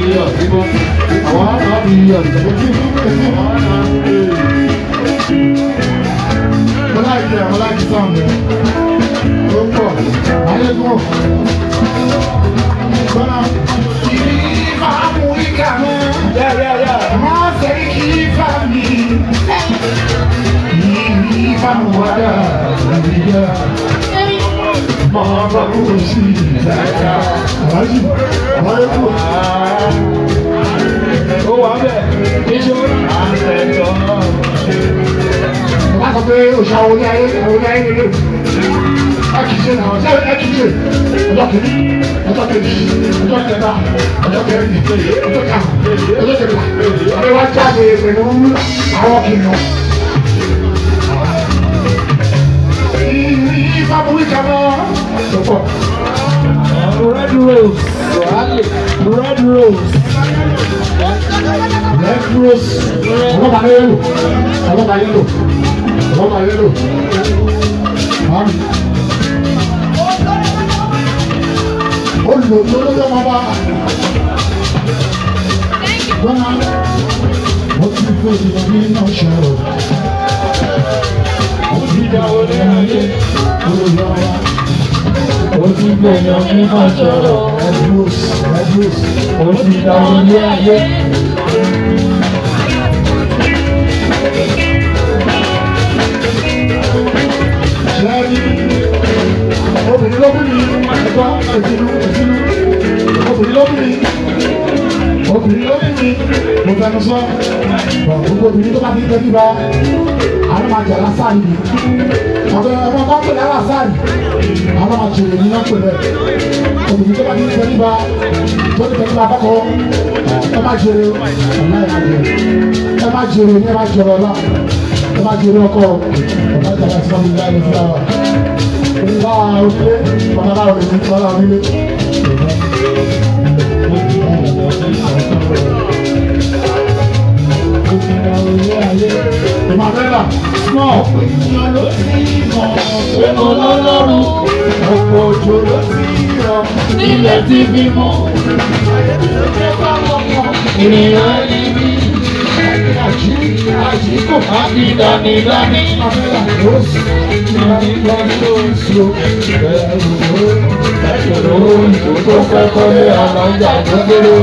million níbo àwọn àná million ìjọba kí n kúrò sí àwọn àná. mo láìpẹ́ àwọn láìpẹ́ sáà mi ló pọ̀ ayégun gbọ́dọ̀. kì í máa mú ìgbà mi. máa ṣe kí ifá mi. kì í máa mú wàdà ìdíyà. Oh, a Show Show Show me. me. me. máa bá kúrò sí ìdájá àwájú àwájú kúrò. ó wà bẹ́ẹ̀ níṣó àtẹ̀tọ́. bàbá sọ pé òṣà wo ní ayé wo ní ayé nílé ẹ kì í ṣe náà ṣé ẹ kì í ṣe ọjọ́ kìíní ọjọ́ kejì ọjọ́ kẹta ọjọ́ kẹrin ọjọ́ karùn-ún ọjọ́ kẹta ọjọ́ wa jáde pẹ̀lú àwọn kìnìún. Ìrìn ìfàbùrì kan náà pọ̀. red rose red rose red rose ọlọ́pàá yẹ́lò ọlọ́pàá yẹ́lò ọlọ́pàá yẹ́lò. olùdókòwò ló máa bá wọn máa wọ́n ti kó ìdílé náà ṣòro. Ìdáwọlé ayé olùdókòwò lèèyàn fi máa sọ̀rọ̀ ó ti da orí ayé. obìnrin lọ́kùnrin ẹ̀gbọ́n ìdílú ìdílú obìnrin lọ́kùnrin obìnrin lọ́kùnrin. Kau fẹnu sọ bọ gbogbo obìnrin macam bá ti ń tẹ́tí bá àwọn máa jẹ alásàrì ni ọ̀dọ̀ ẹ̀fọ́ bá pèlè alásàrì àwọn máa jòyè ní wọ́n pèlè obìnrin tó bá ti ń tẹ́tí bá tó ti tẹ́tí bá kọ́kọ́ ẹ má jèrè ọ̀la ẹ̀ má jèrè ẹ má jèrè ní ẹ má jèrè ọ̀la ẹ má jèrè ọkọ ọ̀la ìjàmbá ti máa ń gbé ayé fúnra wa ìlú bá òkè ọ̀la bá òkè ọ̀la òkè. Emmanuela mọ̀ pé ìyàn ló ti mọ̀ pé mo lọ́lọ́run ọ̀pọ̀ òjò ló ti rọ̀ nílẹ̀ tí bí mọ̀ ló jẹ́ báwọn mọ̀ ènìyàn ní bí àjíkò àdìdánidání lọ́sí lọ́sọ̀ọ́sọ ẹ̀rù ló ń tó fẹ́ kọ́lé àlọ́jà tó kéré.